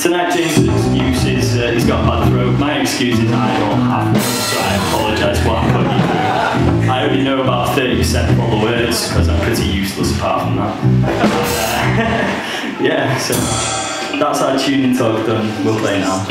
Tonight, James' excuse is uh, he's got a bad throat. My excuse is I don't have one, so I apologise for what I'm putting you through. I only know about 30% of all the words because I'm pretty useless apart from that. Uh, yeah, so that's our tuning talk done. We'll play now.